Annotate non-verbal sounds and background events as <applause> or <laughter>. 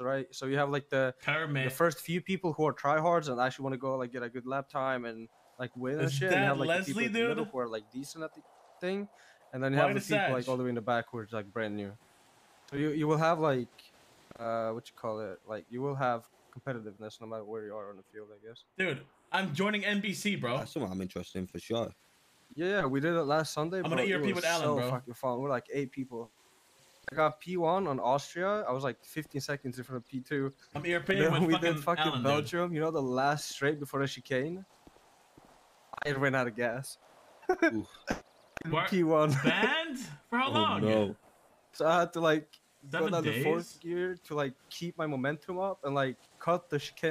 right? So you have like the the first few people who are tryhards and actually want to go like get a good lap time and like win and shit. and you have like the Leslie, people in the middle who are like decent at the thing, and then you Why have the the people like all the way in the back who are like brand new. So you you will have like uh what you call it like you will have competitiveness no matter where you are on the field, I guess. Dude, I'm joining NBC, bro. That's something I'm interested in for sure. Yeah, yeah, we did it last Sunday. I'm bro. gonna it ERP was with Alan, so bro. fucking fun. We're like eight people. I got P1 on Austria. I was like 15 seconds in front of P2. I'm ERPing Then with we fucking, did fucking Alan, dude. Belgium. You know the last straight before the chicane. I ran out of gas. <laughs> P1. Banned? For how Oh, long? no. so I had to like go Seven down the fourth gear to like keep my momentum up and like cut the chicane